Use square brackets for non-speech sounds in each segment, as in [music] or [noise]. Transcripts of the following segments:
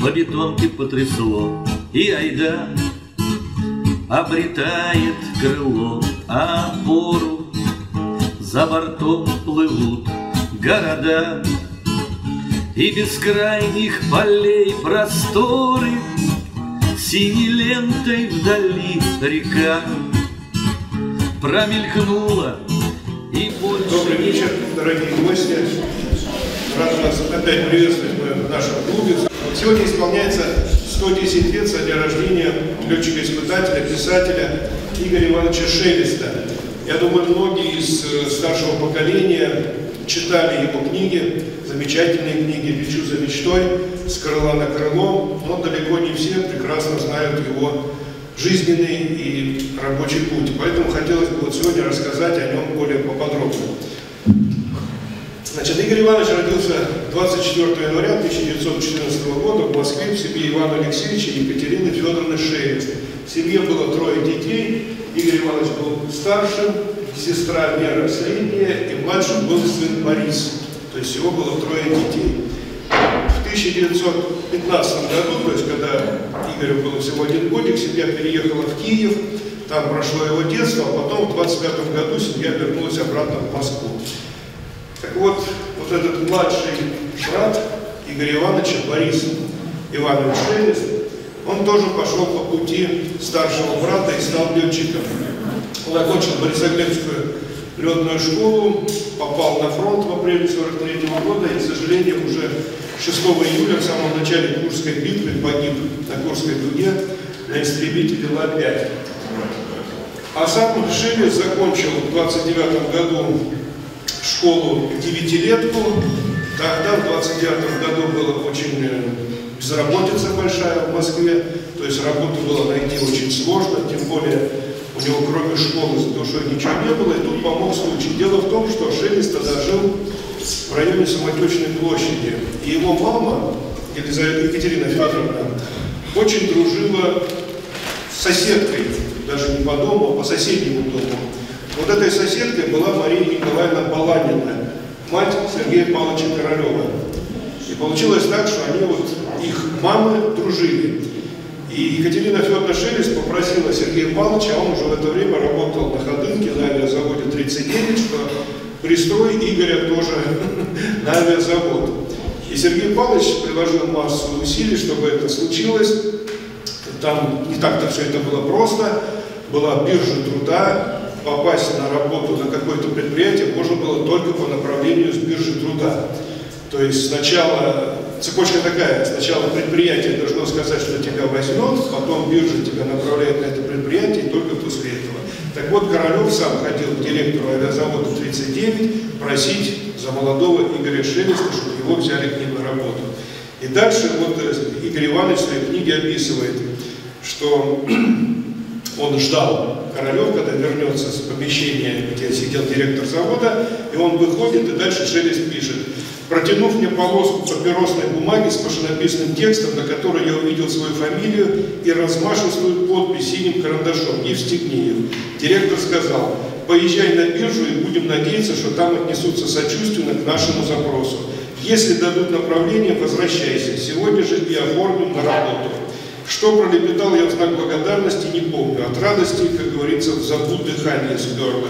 По бетонке потрясло, и айда Обретает крыло опору За бортом плывут города И бескрайних полей просторы Синей лентой вдали река Промелькнула и больше... Добрый вечер, дорогие гости. Рад вас опять приветствовать в нашем клубе. Сегодня исполняется 110 лет со дня рождения летчика-испытателя, писателя Игоря Ивановича Шелеста. Я думаю, многие из э, старшего поколения читали его книги, замечательные книги «Лечу за мечтой», «С крыла на крыло», но далеко не все прекрасно знают его жизненный и рабочий путь. Поэтому хотелось бы вот сегодня рассказать о нем более поподробно. Значит, Игорь Иванович родился 24 января 1914 года в Москве в семье Ивана Алексеевича и Екатерины Федоровны Шелест. В семье было трое детей. Игорь Иванович был старшим, сестра Вера средняя, и младшим был сын Борис. То есть всего было трое детей. В 1915 году, то есть когда Игорю было всего один годик, семья переехала в Киев, там прошло его детство, а потом в 25 году семья вернулась обратно в Москву. Так вот, вот этот младший брат Игоря Ивановича, Борис Иванович Шелест, он тоже пошел по пути старшего брата и стал летчиком. Он окончил Борисоглебскую летную школу, попал на фронт в апреле 43 года и, к сожалению, уже 6 июля, в самом начале Курской битвы, погиб на Курской дуге на истребителе Ла-5. А сам Шелест закончил в 29 году школу девятилетку. Тогда, в 29 году, была очень э, безработица большая в Москве, то есть работу было найти очень сложно, тем более у него кроме школы за душой ничего не было, и тут помог случай. Дело в том, что Шелест тогда жил в районе Самотечной площади, и его мама, Елизавета Екатерина Федоровна, очень дружила с соседкой, даже не по дому, а по соседнему дому. Вот этой соседкой была Мария Николаевна Баланина, мать Сергея Павловича Королева. И получилось так, что они вот, их мамы дружили. И Екатерина Федоровна Шелест попросила Сергея Павловича, а он уже в это время работал на Ходынке, на авиазаводе 39, что пристрой Игоря тоже [laughs] на авиазавод. И Сергей Павлович приложил массу усилий, чтобы это случилось. Там не так-то все это было просто. Была биржа труда, попасть на работу на какое-то предприятие можно было только по направлению с биржи труда. То есть сначала, цепочка такая, сначала предприятие должно сказать, что тебя возьмет, потом биржа тебя направляет на это предприятие, и только после этого. Так вот, Королев сам ходил к директору авиазавода 39 просить за молодого Игоря Шелеста, чтобы его взяли к ним на работу. И дальше вот Игорь Иванович в своей книге описывает, что [clears throat] он ждал Королев, когда вернется с помещения, где сидел директор завода, и он выходит, и дальше Шелест пишет. Протянув мне полоску папиросной бумаги с машинописным текстом, на которой я увидел свою фамилию и размашистую подпись синим карандашом Евстигнеев, директор сказал, поезжай на биржу и будем надеяться, что там отнесутся сочувственно к нашему запросу. Если дадут направление, возвращайся. Сегодня же и оформим на работу. Что пролепетал я в знак благодарности, не помню. От радости, как говорится, забуд дыхание сперло.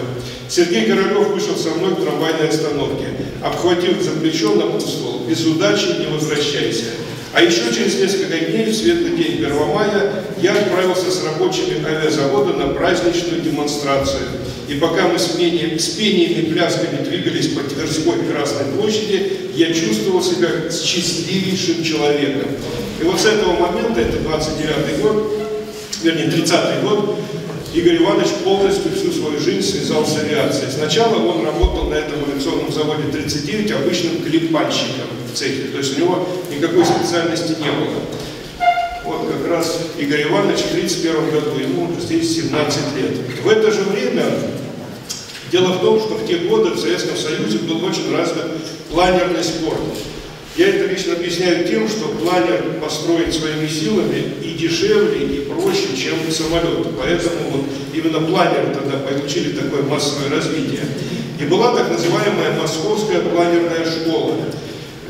Сергей Королев вышел со мной к трамвайной остановке. Обхватив за плечо, напутствовал, без удачи не возвращайся. А еще через несколько дней, в светлый день 1 мая, я отправился с рабочими авиазавода на праздничную демонстрацию. И пока мы с, пением, с пениями и плясками двигались по Тверской Красной площади, я чувствовал себя счастливейшим человеком. И вот с этого момента, это 29 год, вернее 30 год, Игорь Иванович полностью всю свою жизнь связал с авиацией. Сначала он работал на этом авиационном заводе 39 обычным клепальщиком в цехе, то есть у него никакой специальности не было. Вот как раз Игорь Иванович в 31 году, ему здесь 17 лет. В это же время, дело в том, что в те годы в Советском Союзе был очень развит планерный спорт. Я это лично объясняю тем, что планер построить своими силами и дешевле, и проще, чем самолет. Поэтому вот именно планеры тогда получили такое массовое развитие. И была так называемая Московская планерная школа,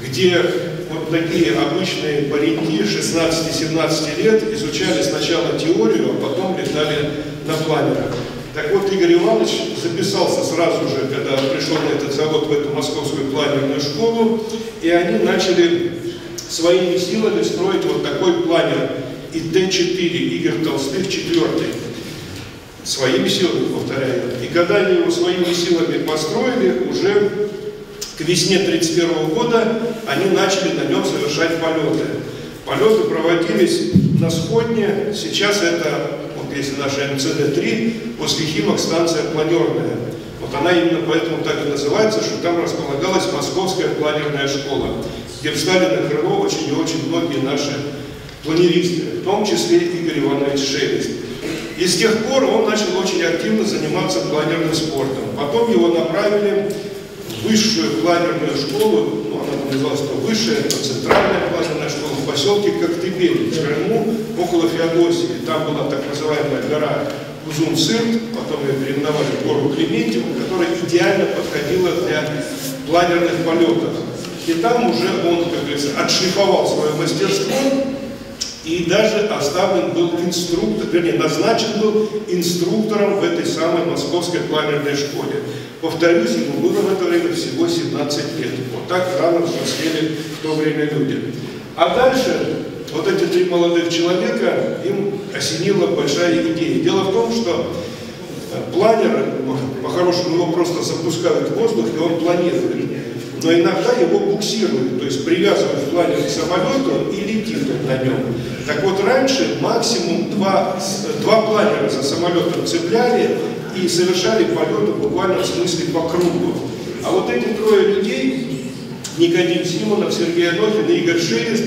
где вот такие обычные пареньки 16-17 лет изучали сначала теорию, а потом летали на планерах. Так вот, Игорь Иванович записался сразу же, когда пришел на этот завод, в эту московскую планерную школу, и они начали своими силами строить вот такой планер и Т-4, Игорь Толстых, четвертый. Своими силами, повторяю. И когда они его своими силами построили, уже к весне 1931 года они начали на нем совершать полеты. Полеты проводились на Сходне, сейчас это, если наша МЦД-3, после Химок станция планерная. Вот она именно поэтому так и называется, что там располагалась Московская планерная школа, где встали на крыло очень и очень многие наши планеристы, в том числе Игорь Иванович Шелест. И с тех пор он начал очень активно заниматься планерным спортом. Потом его направили в высшую планерную школу, ну, она называлась то высшая, то центральная планерная школа в поселке Коктебель, в около Феодосии. Там была так называемая гора Узун-Сырт, потом ее переименовали в гору Клементьеву, которая идеально подходила для планерных полетов. И там уже он, как говорится, отшлифовал свое мастерство, и даже оставлен был инструктор, вернее, назначен был инструктором в этой самой московской планерной школе. Повторюсь, ему было в это время всего 17 лет. Вот так рано взрослели в то время люди. А дальше вот эти три молодых человека, им осенила большая идея. Дело в том, что э, планер, по-хорошему, его просто запускают в воздух, и он планирует. Но иногда его буксируют, то есть привязывают планер к самолету и летит он на нем. Так вот, раньше максимум два, два планера за самолетом цепляли и совершали полеты буквально в смысле по кругу. А вот эти трое людей, Никодим Симонов, Сергей Анохин и Игорь Шелест,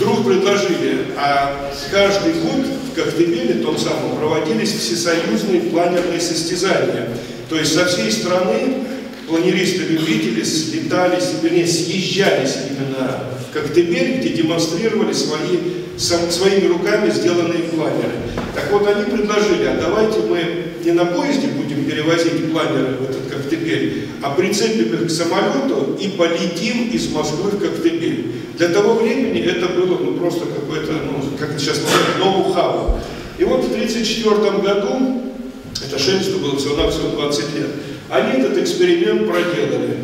вдруг предложили, а каждый год в Коктебеле, том самом, проводились всесоюзные планерные состязания. То есть со всей страны планеристы-любители слетались, вернее, съезжались именно в Коктебель, где демонстрировали свои, сам, своими руками сделанные планеры. Так вот, они предложили, а давайте мы не на поезде будем перевозить планеры в этот Коктебель, а прицепим их к самолету и полетим из Москвы в Коктебель. Для того времени это было ну, просто какое-то, ну, как сейчас называют, ноу-хау. И вот в 1934 году, это Шельсту было всего-навсего 20 лет, они этот эксперимент проделали.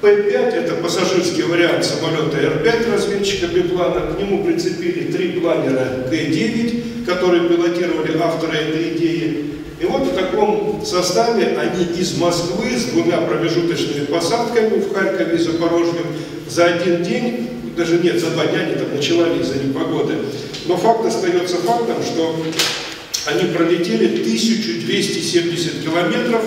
П-5 – это пассажирский вариант самолета Р-5 разведчика биплана. К нему прицепили три планера Т-9, которые пилотировали авторы этой идеи. И вот в таком составе они из Москвы с двумя промежуточными посадками в Харькове и Запорожье за один день, даже нет, за два дня они там ночевали из-за непогоды. Но факт остается фактом, что они пролетели 1270 километров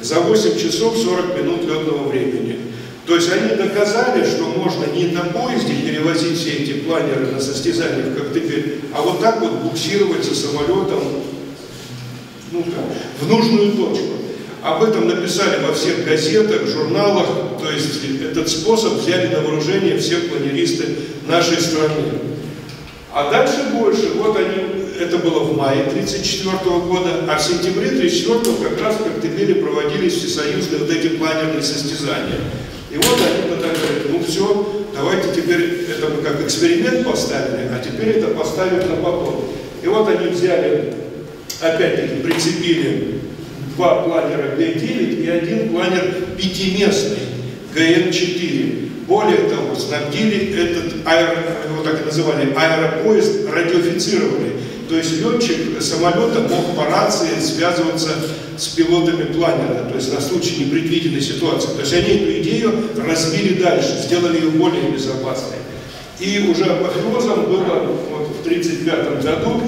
за 8 часов 40 минут летного времени. То есть они доказали, что можно не на поезде перевозить все эти планеры на состязания в Коктебель, а вот так вот буксировать за самолетом ну, в нужную точку. Об этом написали во всех газетах, журналах, то есть этот способ взяли на вооружение все планеристы нашей страны. А дальше больше, вот они это было в мае 1934 года, а в сентябре 1934 как раз в Коктебеле проводились всесоюзные вот эти планерные состязания. И вот они тогда ну все, давайте теперь это мы как эксперимент поставили, а теперь это поставим на потом. И вот они взяли, опять-таки прицепили два планера Г-9 и один планер пятиместный ГН-4. Более того, снабдили этот аэро, его так называли, аэропоезд радиофицировали. То есть летчик самолета мог по рации связываться с пилотами планера, то есть на случай непредвиденной ситуации. То есть они эту идею развили дальше, сделали ее более безопасной. И уже апофеозом было вот, в 1935 году,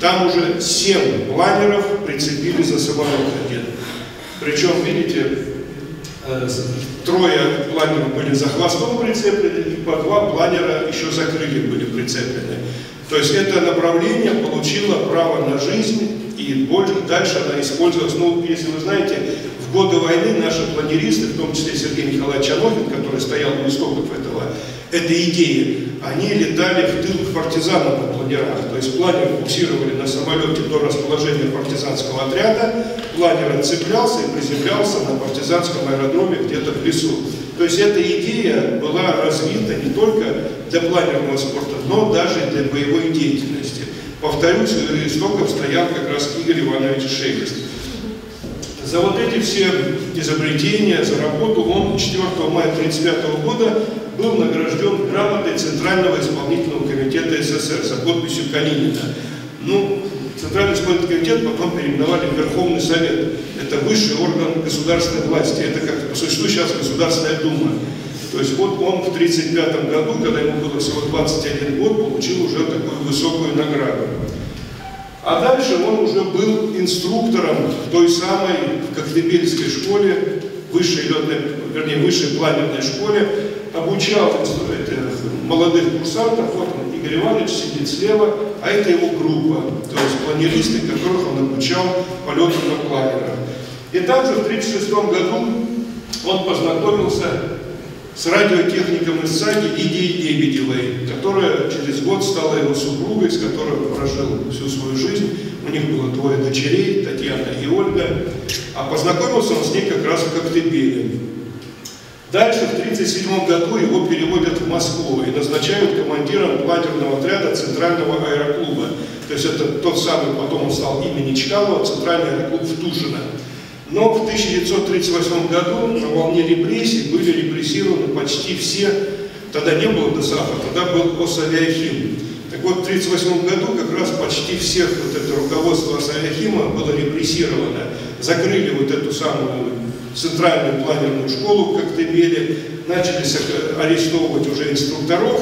там уже 7 планеров прицепили за самолет один. Причем, видите, э, трое планеров были за хвостом прицеплены, и по два планера еще за крылья были прицеплены. То есть это направление получило право на жизнь, и больше, дальше она использовалась. Ну, если вы знаете, в годы войны наши планеристы, в том числе Сергей Николаевич Анохин, который стоял у истоков этого, этой идеи, они летали в тыл к партизанам на планерах. То есть планер буксировали на самолете до расположения партизанского отряда, планер отцеплялся и приземлялся на партизанском аэродроме где-то в лесу. То есть эта идея была развита не только для планерного спорта, но даже для боевой деятельности. Повторюсь, истоком стоял как раз Игорь Иванович Шелест. За вот эти все изобретения, за работу он 4 мая 1935 года был награжден грамотой Центрального исполнительного комитета СССР за подписью Калинина. Ну, Центральный исполнительный комитет потом переименовали в Верховный Совет. Это высший орган государственной власти. Это как по существу сейчас Государственная Дума. То есть вот он в 1935 году, когда ему было всего 21 год, получил уже такую высокую награду. А дальше он уже был инструктором в той самой Коктебельской школе, высшей летной, вернее, высшей планерной школе, обучал молодых курсантов, вот он, Игорь Иванович сидит слева, а это его группа, то есть планеристы, которых он обучал полету на планерах. И также в 1936 году он познакомился с радиотехником из САГИ Лидией Лебедевой, которая через год стала его супругой, с которой он прожил всю свою жизнь. У них было двое дочерей, Татьяна и Ольга. А познакомился он с ней как раз в Коктебеле. Дальше в 1937 году его переводят в Москву и назначают командиром планерного отряда Центрального аэроклуба. То есть это тот самый, потом он стал имени Чкалова, Центральный аэроклуб в Тушино. Но в 1938 году на волне репрессий были репрессированы почти все, тогда не было ДОСАФа, тогда был Осавиахим. Так вот, в 1938 году как раз почти всех вот это руководство Осавиахима было репрессировано. Закрыли вот эту самую центральную планерную школу в Коктебеле, начали арестовывать уже инструкторов,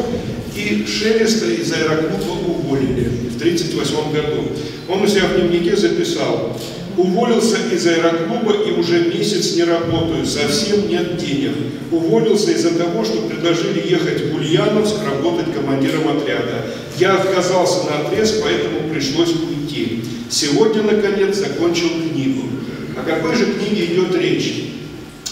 и Шелеста из аэроклуба уволили в 1938 году. Он у себя в дневнике записал, Уволился из аэроклуба и уже месяц не работаю, совсем нет денег. Уволился из-за того, что предложили ехать в Ульяновск работать командиром отряда. Я отказался на отрез, поэтому пришлось уйти. Сегодня, наконец, закончил книгу. О какой же книге идет речь?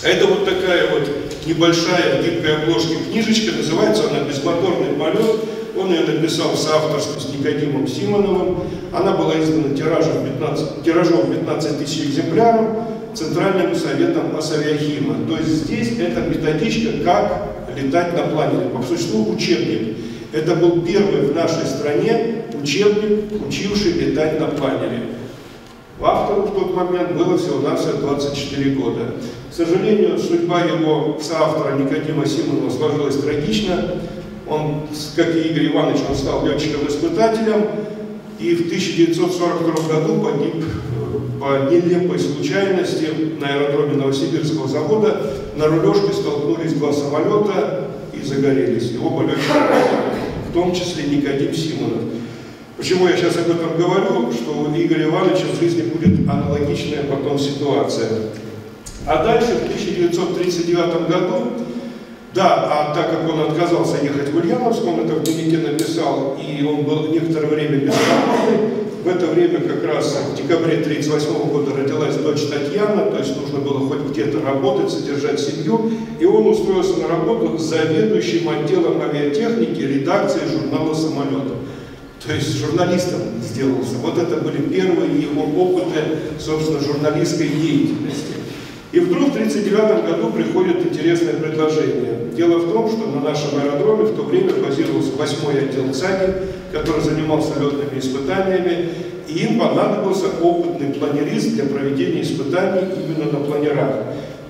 Это вот такая вот небольшая гибкая обложки книжечка, называется она «Безмоторный полет». Он ее написал в соавторстве с Никодимом Симоновым. Она была издана тиражом 15, тиражом 15 тысяч экземпляров Центральным советом Асавиахима. То есть здесь это методичка, как летать на планере. По существу учебник. Это был первый в нашей стране учебник, учивший летать на планере. Автору в тот момент было всего-навсего 24 года. К сожалению, судьба его соавтора Никодима Симонова сложилась трагично. Он, как и Игорь Иванович, он стал летчиком-испытателем и в 1942 году погиб э, по нелепой случайности на аэродроме Новосибирского завода. На рулежке столкнулись два самолета и загорелись. Его полетчики, в том числе Никодим Симонов. Почему я сейчас об этом говорю, что у Игоря Ивановича в жизни будет аналогичная потом ситуация. А дальше, в 1939 году, да, а так как он отказался ехать в Ульяновск, он это в дневнике написал, и он был некоторое время безработный, в это время как раз в декабре 1938 года родилась дочь Татьяна, то есть нужно было хоть где-то работать, содержать семью, и он устроился на работу заведующим отделом авиатехники редакции журнала «Самолетов». То есть журналистом сделался. Вот это были первые его опыты, собственно, журналистской деятельности. И вдруг в 1939 году приходит интересное предложение. Дело в том, что на нашем аэродроме в то время базировался 8 отдел ЦАГИ, который занимался летными испытаниями, и им понадобился опытный планерист для проведения испытаний именно на планерах.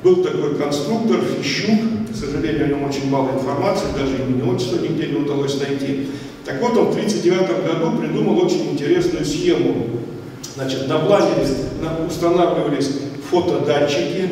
Был такой конструктор Фищук, к сожалению, о нем очень мало информации, даже имени отчества нигде не удалось найти. Так вот, он в 1939 году придумал очень интересную схему. Значит, на планере устанавливались фотодатчики,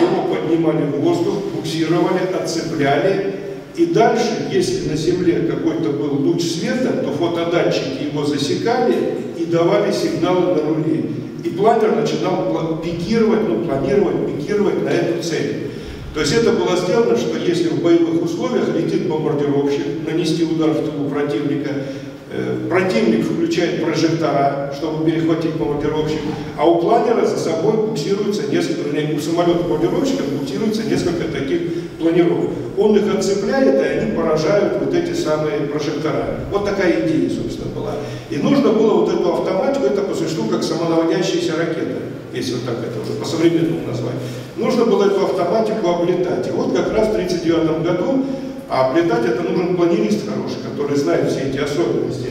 его поднимали в воздух, буксировали, отцепляли, и дальше, если на Земле какой-то был луч света, то фотодатчики его засекали и давали сигналы на руле. И планер начинал пикировать, ну, планировать, пикировать на эту цель. То есть это было сделано, что если в боевых условиях летит бомбардировщик, нанести удар в тылу противника, Э, противник включает прожектора, чтобы перехватить бомбардировщик, а у планера за собой буксируется несколько, у самолета бомбардировщика буксируется несколько таких планировок. Он их отцепляет, и они поражают вот эти самые прожектора. Вот такая идея, собственно, была. И нужно было вот эту автоматику, это по существу как самонаводящаяся ракета. Если вот так это уже по-современному назвать, нужно было эту автоматику облетать. И вот как раз в 1939 году, а облетать это нужен планирист хороший, который знает все эти особенности.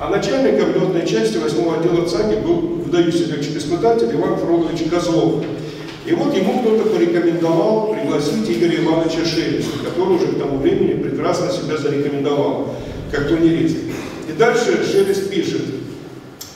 А начальником летной части 8 отдела ЦАГИ был выдающийся летчик-испытатель Иван Фролович Козлов. И вот ему кто-то порекомендовал пригласить Игоря Ивановича Шелеста, который уже к тому времени прекрасно себя зарекомендовал, как планирист. И дальше Шелест пишет,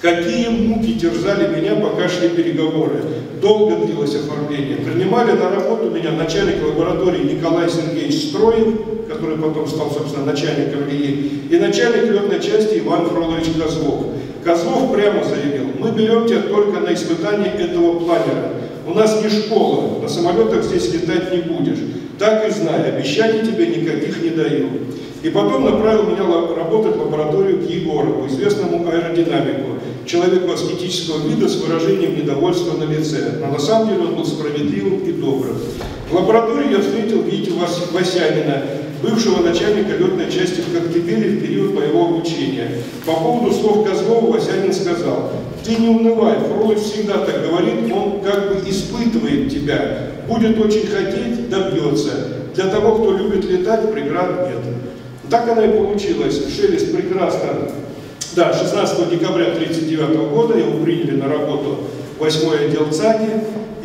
Какие муки терзали меня, пока шли переговоры. Долго длилось оформление. Принимали на работу меня начальник лаборатории Николай Сергеевич Строев, который потом стал, собственно, начальником ЛИИ, и начальник летной части Иван Фролович Козлов. Козлов прямо заявил, мы берем тебя только на испытание этого планера. У нас не школа, на самолетах здесь летать не будешь. Так и знай, обещаний тебе никаких не даю. И потом направил меня работать в лабораторию к Егорову, известному аэродинамику, человеку аскетического вида с выражением недовольства на лице. Но на самом деле он был справедливым и добрым. В лаборатории я встретил Витю Васянина, бывшего начальника летной части в Коктебеле в период моего обучения. По поводу слов Козлова Васянин сказал, ты не унывай, Фролов всегда так говорит, он как бы испытывает тебя. Будет очень хотеть, добьется. Для того, кто любит летать, преград нет. Так она и получилась. Шелест прекрасно. Да, 16 декабря 1939 года его приняли на работу 8 отдел ЦАГИ,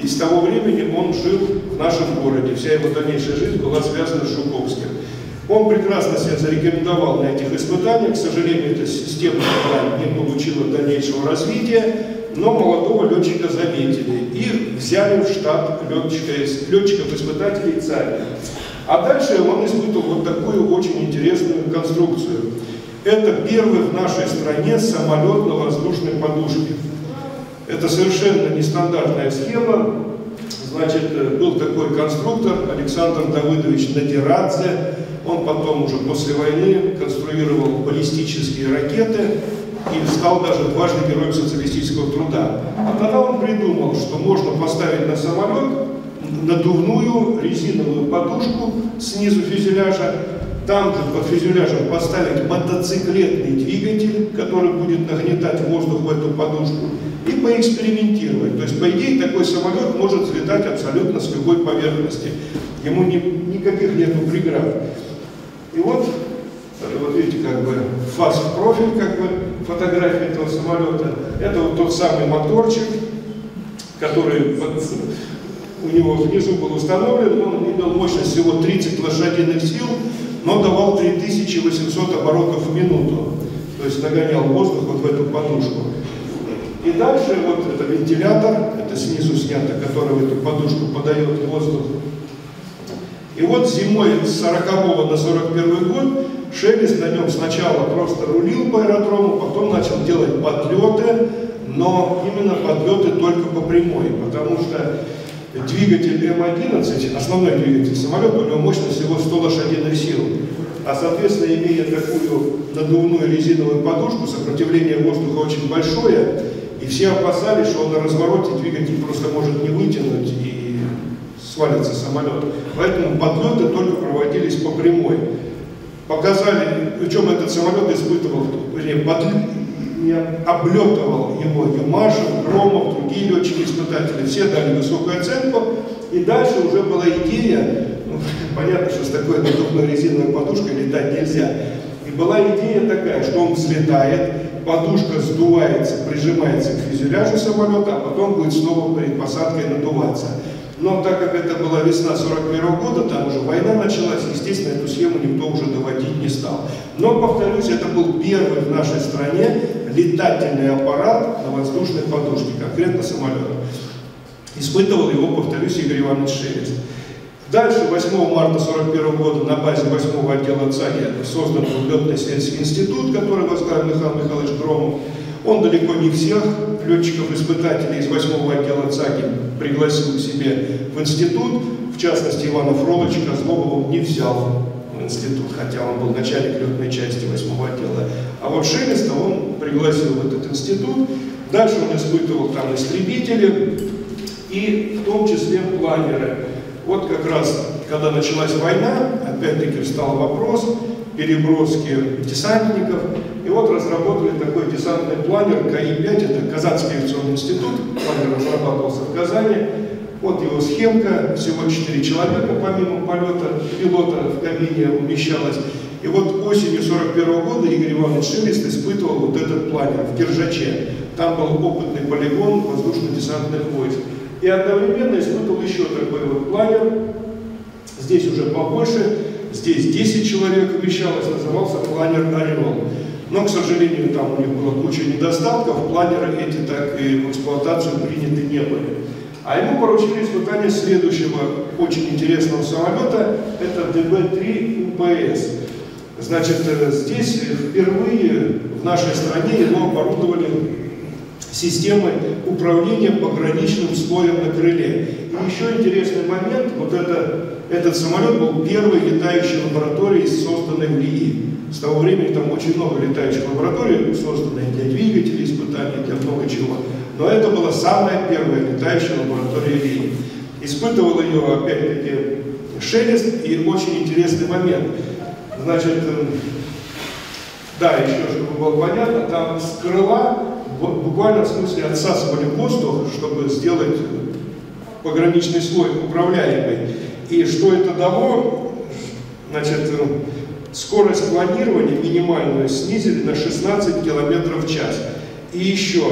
и с того времени он жил в нашем городе. Вся его дальнейшая жизнь была связана с Жуковским. Он прекрасно себя зарекомендовал на этих испытаниях. К сожалению, эта система не получила дальнейшего развития, но молодого летчика заметили и взяли в штат летчиков-испытателей ЦАГИ. А дальше он испытывал вот такую очень интересную конструкцию. Это первый в нашей стране самолет на воздушной подушке. Это совершенно нестандартная схема. Значит, был такой конструктор Александр Давыдович Надирадзе. Он потом уже после войны конструировал баллистические ракеты и стал даже дважды героем социалистического труда. А тогда он придумал, что можно поставить на самолет надувную резиновую подушку снизу фюзеляжа, там же под фюзеляжем поставить мотоциклетный двигатель, который будет нагнетать воздух в эту подушку, и поэкспериментировать. То есть, по идее, такой самолет может взлетать абсолютно с любой поверхности. Ему ни, никаких нету преград. И вот, вот видите, как бы фаст-профиль, как бы фотография этого самолета. Это вот тот самый моторчик, который у него внизу был установлен, он имел мощность всего 30 лошадиных сил, но давал 3800 оборотов в минуту. То есть нагонял воздух вот в эту подушку. И дальше вот это вентилятор, это снизу снято, который в эту подушку подает воздух. И вот зимой с 40 на 41 год Шелест на нем сначала просто рулил по аэродрому, потом начал делать подлеты, но именно подлеты только по прямой, потому что двигатель М-11, основной двигатель самолета, у него мощность всего 100 лошадиных сил. А, соответственно, имея такую надувную резиновую подушку, сопротивление воздуха очень большое, и все опасались, что он на развороте двигатель просто может не вытянуть и свалится самолет. Поэтому подлеты только проводились по прямой. Показали, причем этот самолет испытывал, вернее, подлет, облетывал его Юмашев, Громов, другие летчики-испытатели, все дали высокую оценку, и дальше уже была идея, ну, [laughs] понятно, что с такой надувной резиновой подушкой летать нельзя, и была идея такая, что он взлетает, подушка сдувается, прижимается к фюзеляжу самолета, а потом будет снова перед посадкой надуваться. Но так как это была весна 41 года, там уже война началась, естественно, эту схему никто уже доводить не стал. Но, повторюсь, это был первый в нашей стране летательный аппарат на воздушной подушке, конкретно самолет. Испытывал его, повторюсь, Игорь Иванович Шелест. Дальше, 8 марта 1941 года, на базе 8 отдела ЦАГИ создан летно-исследовательский институт, который возглавил Михаил Михайлович Громов. Он далеко не всех летчиков-испытателей из 8 отдела ЦАГИ пригласил к себе в институт. В частности, Ивана Фроловича Козлова не взял в институт, хотя он был начальник летной части 8 отдела. А вот Шелеста он пригласил в этот институт. Дальше он испытывал там истребители и в том числе планеры. Вот как раз, когда началась война, опять-таки встал вопрос переброски десантников. И вот разработали такой десантный планер КАИ-5, это Казанский авиационный институт, планер разрабатывался в Казани. Вот его схемка, всего 4 человека помимо полета, пилота в кабине умещалось. И вот осенью 41 года Игорь Иванович Шелест испытывал вот этот планер в Киржаче. Там был опытный полигон воздушно-десантных войск. И одновременно испытывал еще такой вот планер. Здесь уже побольше, здесь 10 человек вмещалось, назывался планер «Орел». Но, к сожалению, там у них была куча недостатков, планеры эти так и в эксплуатацию приняты не были. А ему поручили испытание следующего очень интересного самолета, это ДБ-3 УПС. Значит, э, здесь впервые в нашей стране его оборудовали системой управления пограничным слоем на крыле. И еще интересный момент, вот это, этот самолет был первой летающей лабораторией, созданной в ЛИИ. С того времени там очень много летающих лабораторий, созданных для двигателей, испытаний, для много чего. Но это была самая первая летающая лаборатория ЛИИ. Испытывал ее, опять-таки, Шелест, и очень интересный момент. Значит, э, да, еще чтобы было понятно, там с крыла буквально в смысле отсасывали воздух, чтобы сделать пограничный слой управляемый. И что это дало? Значит, э, скорость планирования минимальную снизили на 16 км в час. И еще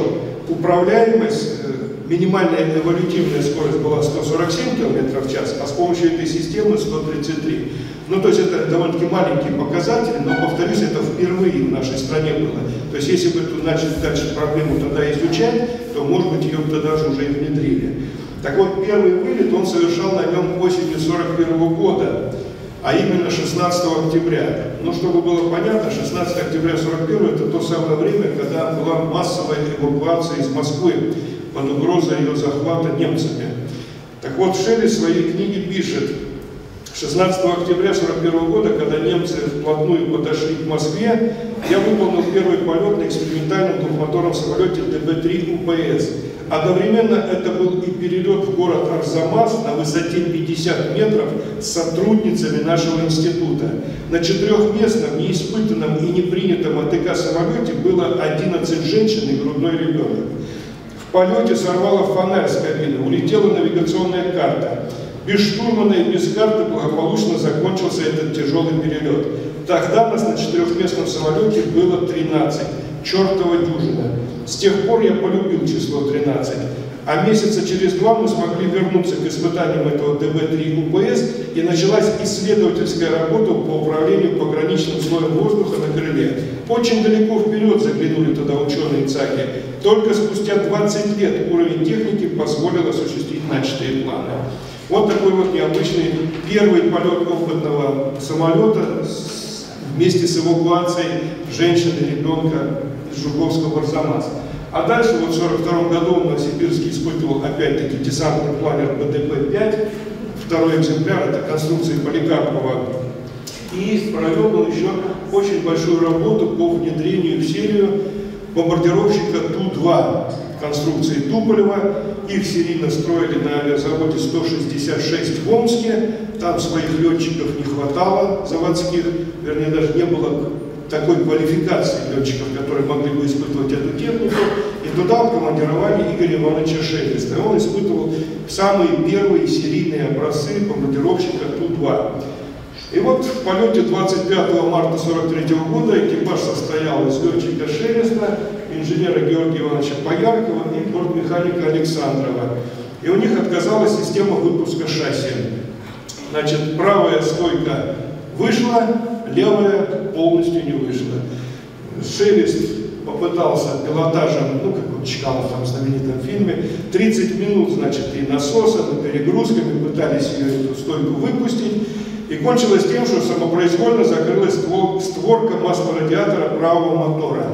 управляемость, э, минимальная эволютивная скорость была 147 км в час, а с помощью этой системы 133. Ну, то есть это довольно-таки маленькие показатели, но, повторюсь, это впервые в нашей стране было. То есть если бы эту начали дальше проблему тогда изучать, то, может быть, ее тогда даже уже и внедрили. Так вот, первый вылет он совершал на нем осенью 41 -го года, а именно 16 октября. Ну, чтобы было понятно, 16 октября 41 это то самое время, когда была массовая эвакуация из Москвы под угрозой ее захвата немцами. Так вот, Шелли в своей книге пишет, 16 октября 1941 года, когда немцы вплотную подошли к Москве, я выполнил первый полет на экспериментальном двухмоторном самолете ДБ-3 УПС. Одновременно это был и перелет в город Арзамас на высоте 50 метров с сотрудницами нашего института. На четырехместном, неиспытанном и непринятом АТК самолете было 11 женщин и грудной ребенок. В полете сорвало фонарь с кабины, улетела навигационная карта. Без штурмана и без карты благополучно закончился этот тяжелый перелет. Тогда нас на четырехместном самолете было 13, чертова дюжина. С тех пор я полюбил число 13. А месяца через два мы смогли вернуться к испытаниям этого ДБ-3 УПС, и началась исследовательская работа по управлению пограничным слоем воздуха на крыле. Очень далеко вперед заглянули тогда ученые ЦАКи. Только спустя 20 лет уровень техники позволил осуществить начатые планы. Вот такой вот необычный первый полет опытного самолета вместе с эвакуацией женщины ребенка Жуковского в Арзамас. А дальше, вот в 1942 году в Новосибирске испытывал опять-таки десантный планер БДП-5, второй экземпляр, это конструкции Поликарпова. И провел он еще очень большую работу по внедрению в серию бомбардировщика Ту-2 конструкции Туполева. Их серийно строили на авиазаводе 166 в Омске. Там своих летчиков не хватало заводских, вернее даже не было такой квалификации летчиков, которые могли бы испытывать эту технику. И туда командировали Игоря Ивановича Шелеста. Он испытывал самые первые серийные образцы бомбардировщика Ту-2. И вот в полете 25 марта 1943 года экипаж состоял из летчика Шелеста, инженера Георгия Ивановича Пояркова и бортмеханика Александрова. И у них отказалась система выпуска шасси. Значит, правая стойка вышла, левая полностью не вышла. Шелест попытался пилотажем, ну, как вот Чкалов там в знаменитом фильме, 30 минут, значит, и насосом, и перегрузками пытались ее эту стойку выпустить. И кончилось тем, что самопроизвольно закрылась створка маслорадиатора правого мотора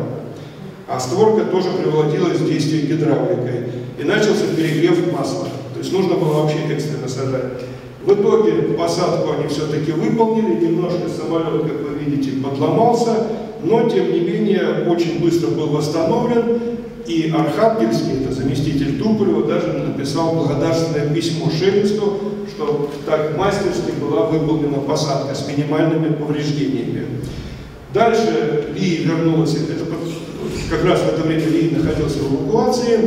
а створка тоже приводилась в действие гидравликой. И начался перегрев масла. То есть нужно было вообще экстренно сажать. В итоге посадку они все-таки выполнили, немножко самолет, как вы видите, подломался, но тем не менее очень быстро был восстановлен. И Архангельский, это заместитель Туполева, даже написал благодарственное письмо Шелесту, что так мастерски была выполнена посадка с минимальными повреждениями. Дальше Ли вернулась, это как раз в это время Ли находился в эвакуации,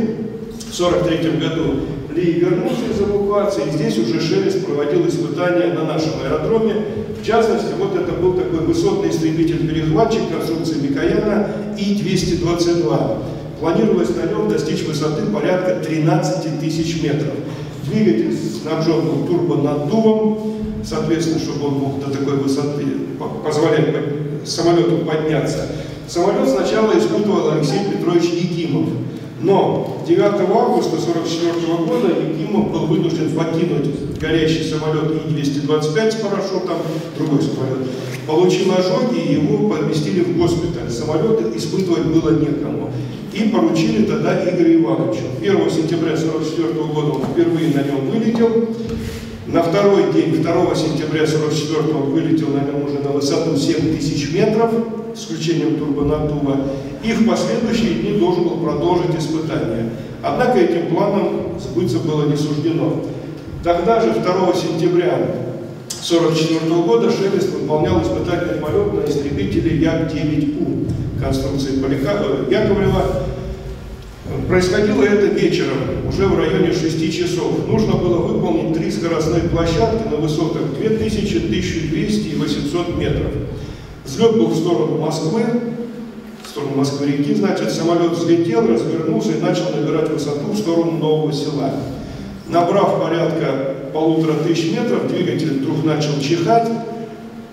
в 1943 году Ли вернулся из эвакуации, и здесь уже Шелест проводил испытания на нашем аэродроме. В частности, вот это был такой высотный истребитель-перехватчик конструкции Микояна И-222. Планировалось на нем достичь высоты порядка 13 тысяч метров. Двигатель снабжен был турбонаддувом, соответственно, чтобы он мог до такой высоты позволять самолету подняться. Самолет сначала испытывал Алексей Петрович Якимов. Но 9 августа 1944 года Якимов был вынужден покинуть горящий самолет И-225 с парашютом, другой самолет, получил ожоги и его поместили в госпиталь. Самолет испытывать было некому. И поручили тогда Игорю Ивановичу. 1 сентября 1944 года он впервые на нем вылетел. На второй день, 2 сентября 1944 он вылетел на нем уже на высоту 7000 метров, с исключением турбонаддува, и в последующие дни должен был продолжить испытания. Однако этим планом сбыться было не суждено. Тогда же, 2 сентября 1944 года, Шелест выполнял испытательный полет на истребителе Як-9У конструкции Полика... Яковлева Происходило это вечером, уже в районе 6 часов. Нужно было выполнить три скоростные площадки на высотах 2000, 1200 и 800 метров. Взлет был в сторону Москвы, в сторону Москвы-реки, значит, самолет взлетел, развернулся и начал набирать высоту в сторону нового села. Набрав порядка полутора тысяч метров, двигатель вдруг начал чихать,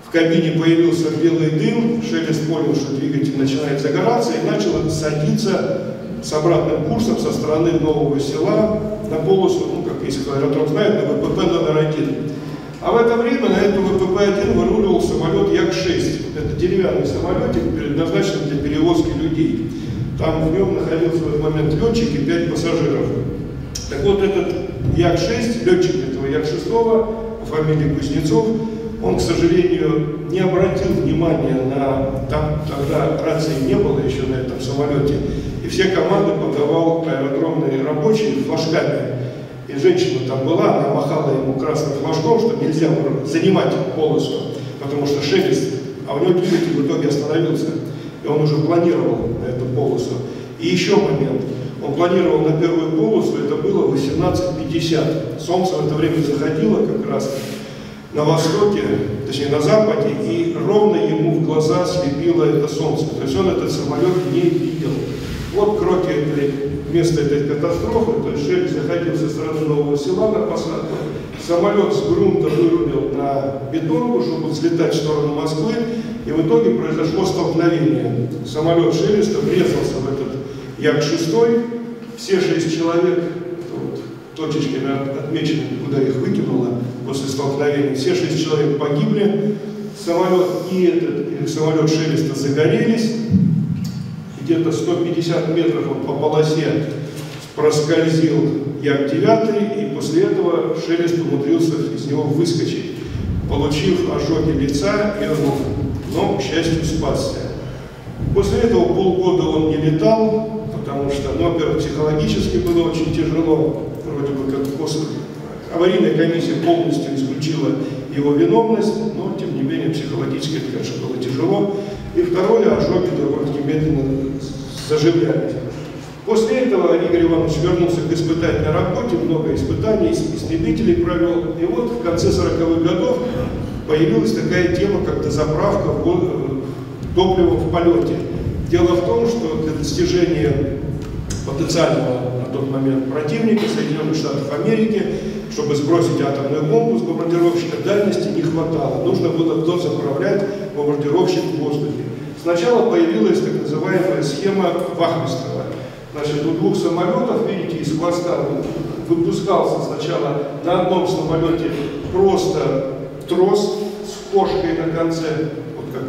в кабине появился белый дым, Шелест понял, что двигатель начинает загораться и начал садиться с обратным курсом со стороны нового села на полосу, ну, как если аэродром знает, на ВПП номер один. А в это время на эту ВПП-1 выруливал самолет Як-6. Это деревянный самолетик, предназначенный для перевозки людей. Там в нем находился в этот момент летчик и пять пассажиров. Так вот, этот Як-6, летчик этого Як-6 по фамилии Кузнецов, он, к сожалению, не обратил внимания на... Там тогда рации не было еще на этом самолете. И все команды подавал аэродромные рабочие флажками. И женщина там была, она махала ему красным флажком, что нельзя занимать полосу, потому что шелест, а у него двигатель в итоге остановился. И он уже планировал на эту полосу. И еще момент. Он планировал на первую полосу, это было 18.50. Солнце в это время заходило как раз на востоке, точнее на западе, и ровно ему в глаза слепило это солнце. То есть он этот самолет не видел. Вот кроки этой, места этой катастрофы, то есть Шель заходил со стороны нового села на посадку, самолет с грунта вырубил на бетонку, чтобы взлетать в сторону Москвы, и в итоге произошло столкновение. Самолет Шелеста врезался в этот Як-6, все шесть человек, вот, точечками отмечены, куда их выкинуло после столкновения, все шесть человек погибли, самолет и этот и самолет Шелеста загорелись, где-то 150 метров он по полосе проскользил Як-9, и после этого Шелест умудрился из него выскочить, получив ожоги лица и рук, но, к счастью, спасся. После этого полгода он не летал, потому что, ну, во-первых, психологически было очень тяжело, вроде бы как после аварийная комиссия полностью исключила его виновность, но, тем не менее, психологически это, конечно, было тяжело. И второе, ожоги довольно-таки медленно заживлялись. После этого Игорь Иванович вернулся к испытательной работе, много испытаний, истребителей провел. И вот в конце 40-х годов появилась такая тема, как дозаправка топлива в полете. Дело в том, что для достижения потенциального тот момент противника Соединенных Штатов Америки, чтобы сбросить атомную бомбу с бомбардировщика, дальности не хватало. Нужно было дозаправлять бомбардировщик в воздухе. Сначала появилась так называемая схема Вахмистрова. Значит, у двух самолетов, видите, из хвоста выпускался сначала на одном самолете просто трос с кошкой на конце, вот как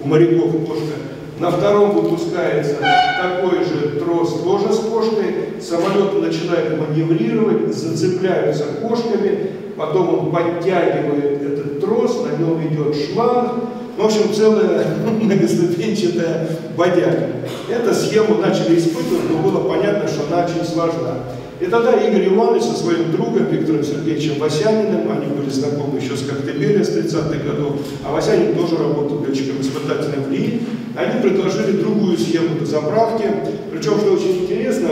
у моряков кошка. На втором выпускается такой же трос, тоже с кошкой. Самолет начинает маневрировать, зацепляются кошками, потом он подтягивает этот трос, на нем идет шланг, В общем, целая [laughs] многоступенчатая бодяга. Эту схему начали испытывать, но было понятно, что она очень сложна. И тогда Игорь Иванович со своим другом Виктором Сергеевичем Васяниным, они были знакомы еще с Коктебеля с 30-х годов, а Васянин тоже работал летчиком-испытателем в ЛИИ, они предложили другую схему заправки, причем, что очень интересно,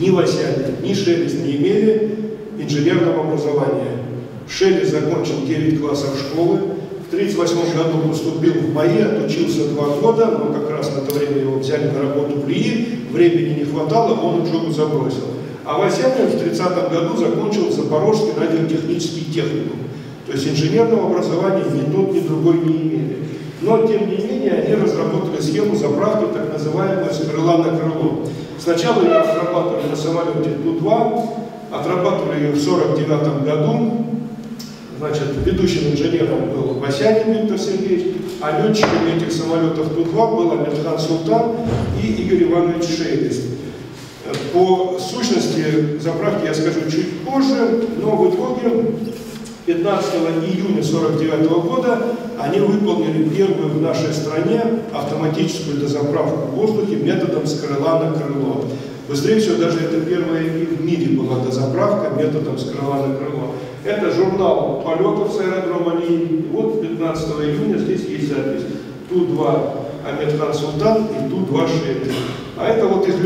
ни Васянин, ни Шелест не имели инженерного образования. Шелест закончил 9 классов школы, в 1938 году поступил в МАИ, отучился два года, но как раз на то время его взяли на работу в ЛИИ, времени не хватало, он учебу забросил. А Васянин в 30 году закончил Запорожский радиотехнический техникум. То есть инженерного образования ни тот, ни другой не имели. Но, тем не менее, они разработали схему заправки, так называемую с крыла на крыло. Сначала ее отрабатывали на самолете Ту-2, отрабатывали ее в 1949 году. Значит, ведущим инженером был Васянин Виктор Сергеевич, а летчиками этих самолетов Ту-2 был Амирхан Султан и Игорь Иванович Шейдест. По сущности заправки я скажу чуть позже, но в итоге 15 июня 1949 года они выполнили первую в нашей стране автоматическую дозаправку в воздухе методом с крыла на крыло. Быстрее всего, даже это первая в мире была дозаправка методом с крыла на крыло. Это журнал полетов с аэродрома Ли. Вот 15 июня здесь есть запись. Ту-2 Амирхан Султан и Ту-2 Шелли. А это вот их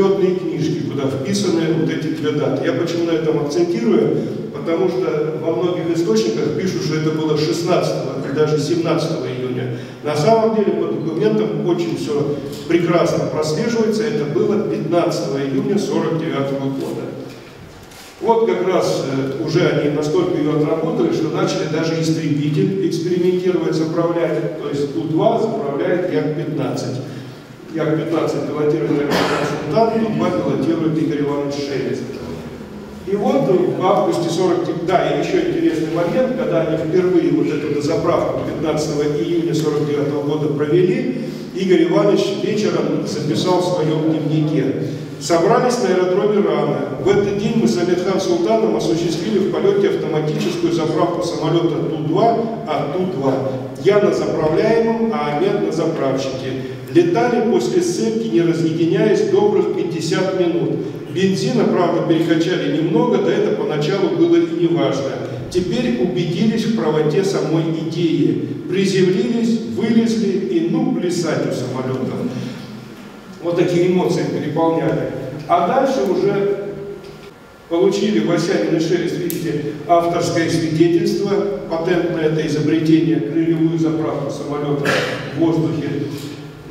куда вписаны вот эти две даты. Я почему на этом акцентирую? Потому что во многих источниках пишут, что это было 16 или даже 17 июня. На самом деле по документам очень все прекрасно прослеживается. Это было 15 июня 49 года. Вот как раз э, уже они настолько ее отработали, что начали даже истребитель экспериментировать, заправлять. То есть Ту-2 заправляет Як-15. Як-15 пилотирует Александр Султан, Ту-2 пилотирует Игорь Иванович Шелест. И вот в августе 40... Да, и еще интересный момент, когда они впервые вот эту дозаправку 15 июня 49 года провели, Игорь Иванович вечером записал в своем дневнике. Собрались на аэродроме рано. В этот день мы с Амирхан Султаном осуществили в полете автоматическую заправку самолета Ту-2 от Ту-2. Я на заправляемом, а Амед на заправщике. Летали после сцепки, не разъединяясь, добрых 50 минут. Бензина, правда, перекачали немного, да это поначалу было и не важно. Теперь убедились в правоте самой идеи. Приземлились, вылезли и ну плясать у самолетов. Вот такие эмоции переполняли. А дальше уже получили Васянин и Шелест, видите, авторское свидетельство, патент на это изобретение, крыльевую заправку самолета в воздухе.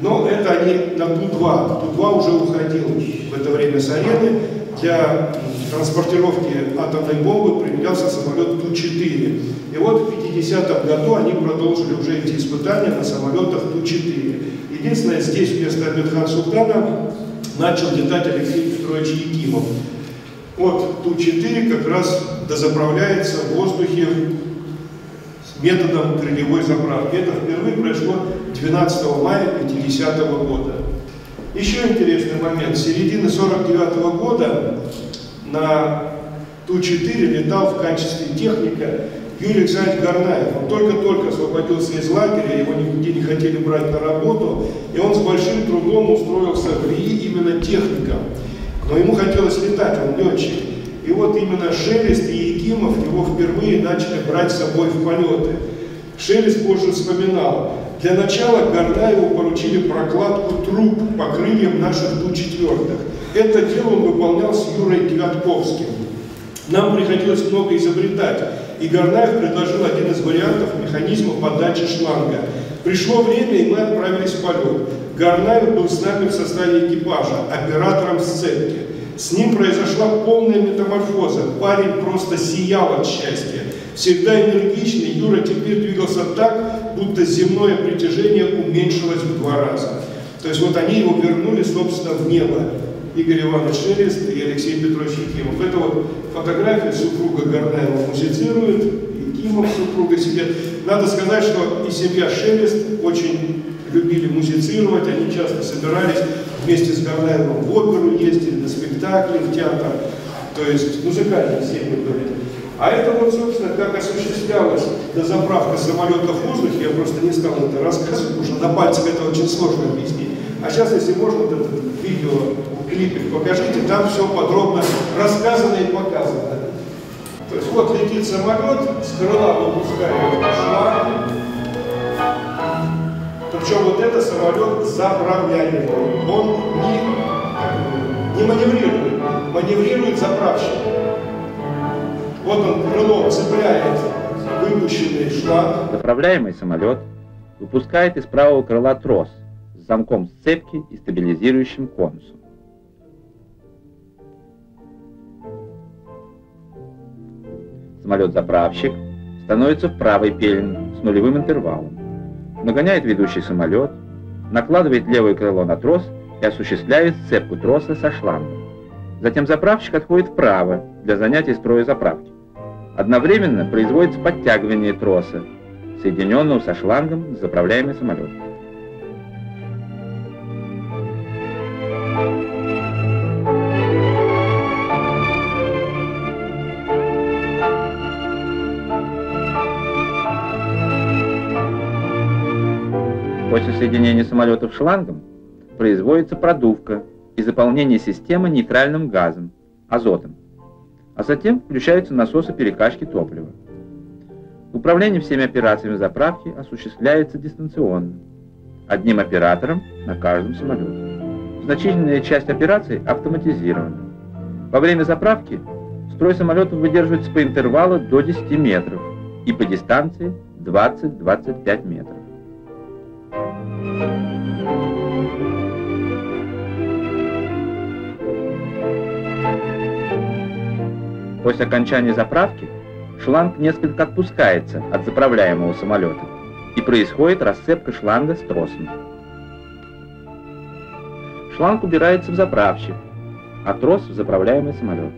Но это они на Ту-2. Ту-2 уже уходил в это время с арены. Для транспортировки атомной бомбы применялся самолет Ту-4. И вот в 50-м году они продолжили уже эти испытания на самолетах Ту-4. Единственное, здесь вместо Амирхан Султана начал летать Алексей Петрович Якимов. Вот Ту-4 как раз дозаправляется в воздухе методом крылевой заправки. Это впервые произошло 12 мая 50 -го года. Еще интересный момент. С середины 49 -го года на Ту-4 летал в качестве техника Юрий Александрович Горнаев. Он только-только освободился из лагеря, его нигде не хотели брать на работу, и он с большим трудом устроился в РИИ именно техником. Но ему хотелось летать, он летчик. И вот именно Шелест и Якимов его впервые начали брать с собой в полеты. Шелест позже вспоминал, для начала Гордаеву поручили прокладку труб по крыльям наших Ту-4. Это дело он выполнял с Юрой Девятковским. Нам приходилось много изобретать, и Горнаев предложил один из вариантов механизма подачи шланга. Пришло время, и мы отправились в полет. Горнаев был с нами в составе экипажа, оператором сцепки. С ним произошла полная метаморфоза. Парень просто сиял от счастья. Всегда энергичный, Юра теперь двигался так, будто земное притяжение уменьшилось в два раза. То есть вот они его вернули, собственно, в небо. Игорь Иванович Шелест и Алексей Петрович Якимов. Это вот фотография супруга Горнаева музицирует, Якимов супруга сидят. Надо сказать, что и семья Шелест очень любили музицировать, они часто собирались вместе с Горнаевым в оперу ездили, на спектакли, в театр. То есть музыкальные семьи были. А это вот, собственно, как осуществлялась дозаправка самолета в воздухе, я просто не стал это рассказывать, потому что на пальцах это очень сложно объяснить. А сейчас, если можно, вот это видео, клипик покажите, там все подробно рассказано и показано. То есть вот летит самолет, с крыла выпускает шланг, вот это самолет заправляемый. Он не, не маневрирует, маневрирует заправщик. Вот он крылом цепляет выпущенный шланг. Заправляемый самолет выпускает из правого крыла трос с замком сцепки и стабилизирующим конусом. Самолет-заправщик становится в правой пелен с нулевым интервалом нагоняет ведущий самолет, накладывает левое крыло на трос и осуществляет сцепку троса со шлангом. Затем заправщик отходит вправо для занятия строя заправки. Одновременно производится подтягивание троса, соединенного со шлангом с заправляемый самолет. Соединения самолетов шлангом производится продувка и заполнение системы нейтральным газом, азотом, а затем включаются насосы перекачки топлива. Управление всеми операциями заправки осуществляется дистанционно, одним оператором на каждом самолете. Значительная часть операций автоматизирована. Во время заправки строй самолетов выдерживается по интервалу до 10 метров и по дистанции 20-25 метров. После окончания заправки шланг несколько отпускается от заправляемого самолета и происходит расцепка шланга с тросом. Шланг убирается в заправщик, а трос в заправляемый самолет.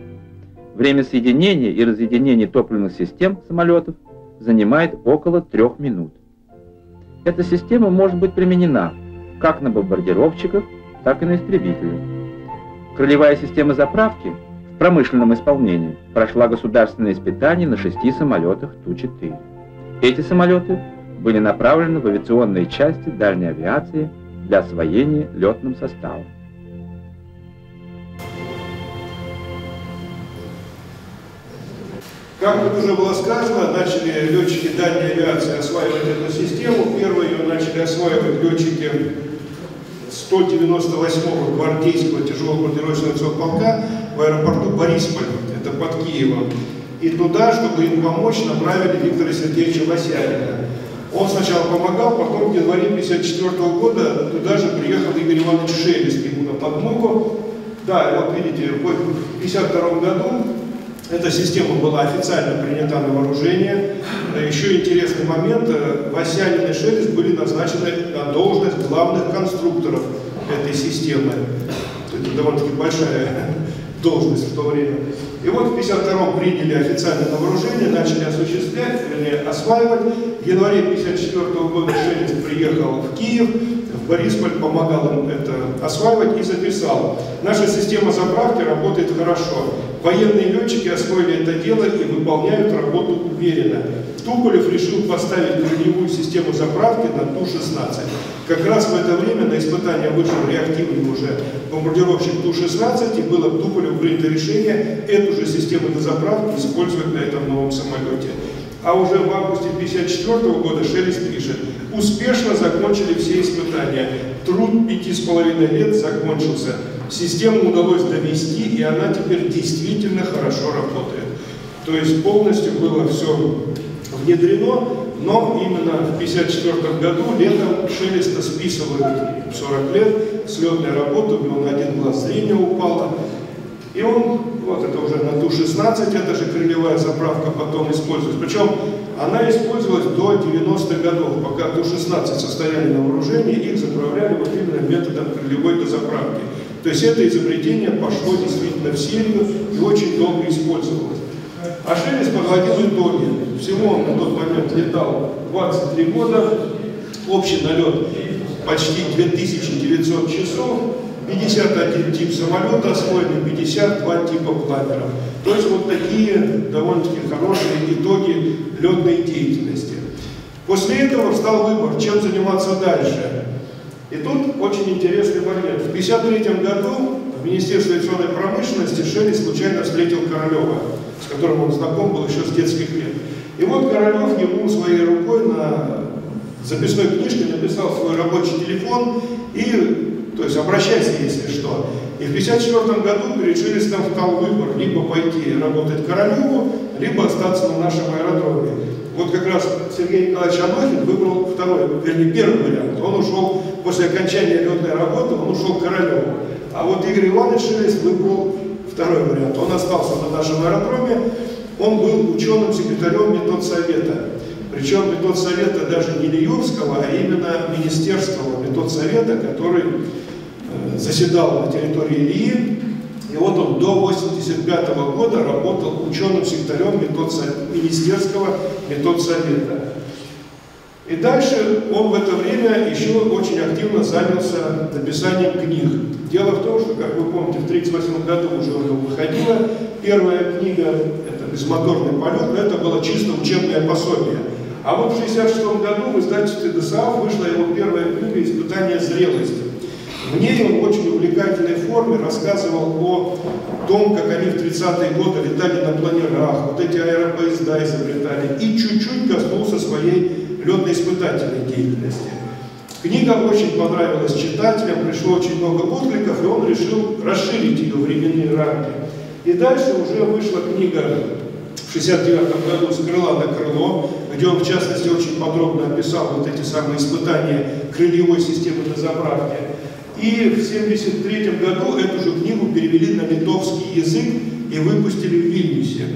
Время соединения и разъединения топливных систем самолетов занимает около трех минут. Эта система может быть применена как на бомбардировщиках, так и на истребителях. Крылевая система заправки в промышленном исполнении прошла государственное испытание на шести самолетах Ту-4. Эти самолеты были направлены в авиационные части дальней авиации для освоения летным составом. Как тут уже было сказано, начали летчики дальней авиации осваивать эту систему. Первые ее начали осваивать летчики 198-го гвардейского тяжелого бомбардировочного полка в аэропорту Борисполь, это под Киевом. И туда, чтобы им помочь, направили Виктора Сергеевича Васянина. Он сначала помогал, потом в январе 1954 года туда же приехал Игорь Иванович Шелест ему на подмогу. Да, вот видите, в 1952 году эта система была официально принята на вооружение. Еще интересный момент. Васянин и Шелест были назначены на должность главных конструкторов этой системы. Это довольно-таки большая [laughs] должность в то время. И вот в 52-м приняли официально на вооружение, начали осуществлять, вернее, осваивать. В январе 54 -го года Шелест приехал в Киев, Борисполь, помогал им это осваивать и записал. Наша система заправки работает хорошо. Военные летчики освоили это дело и выполняют работу уверенно. Туполев решил поставить нулевую систему заправки на Ту-16. Как раз в это время на испытание вышел реактивный уже бомбардировщик Ту-16, и было Туполеву принято решение эту же систему дозаправки использовать на этом новом самолете. А уже в августе 1954 года Шелест пишет, успешно закончили все испытания. Труд пяти с половиной лет закончился. Систему удалось довести, и она теперь действительно хорошо работает. То есть полностью было все внедрено, но именно в 1954 году летом Шелеста списывают 40 лет, слетная работа, у него на один глаз зрение упало. И он, вот это уже на Ту-16, это же крылевая заправка потом используется. Причем она использовалась до 90-х годов, пока Ту-16 состояли на вооружении, их заправляли вот именно методом крылевой дозаправки. То есть это изобретение пошло действительно в серию и очень долго использовалось. А Шелест подводил итоги. Всего он на тот момент летал 23 года, общий налет почти 2900 часов, 51 тип самолета освоены, 52 типа планеров. То есть вот такие довольно-таки хорошие итоги летной деятельности. После этого встал выбор, чем заниматься дальше. И тут очень интересный момент. В 1953 году в Министерстве авиационной промышленности Шелли случайно встретил Королева, с которым он знаком был еще с детских лет. И вот Королев ему своей рукой на записной книжке написал свой рабочий телефон и то есть обращайся, если что. И в 1954 году перед Шелестом стал выбор, либо пойти работать Королеву, либо остаться на нашем аэродроме. Вот как раз Сергей Николаевич Анохин выбрал второй, вернее, первый вариант. Он ушел после окончания летной работы, он ушел к Королеву. А вот Игорь Иванович Шелест выбрал второй вариант. Он остался на нашем аэродроме, он был ученым секретарем методсовета. Причем методсовета даже не Лиюрского, а именно Министерства методсовета, который заседал на территории Ильи. И вот он до 1985 -го года работал ученым секретарем методсовета, Министерского методсовета. И дальше он в это время еще очень активно занялся написанием книг. Дело в том, что, как вы помните, в 1938 году уже у него выходила первая книга, это «Безмоторный полет», но это было чисто учебное пособие. А вот в 1966 году в издательстве ДСАФ вышла его первая книга «Испытание зрелости». В ней он в очень увлекательной форме рассказывал о том, как они в 30-е годы летали на планерах, вот эти аэропоезда изобретали, и чуть-чуть коснулся своей летно-испытательной деятельности. Книга очень понравилась читателям, пришло очень много откликов, и он решил расширить ее временные рамки. И дальше уже вышла книга в 69 году «С крыла на крыло», где он, в частности, очень подробно описал вот эти самые испытания крыльевой системы на заправке. И в 1973 году эту же книгу перевели на литовский язык и выпустили в Вильнюсе.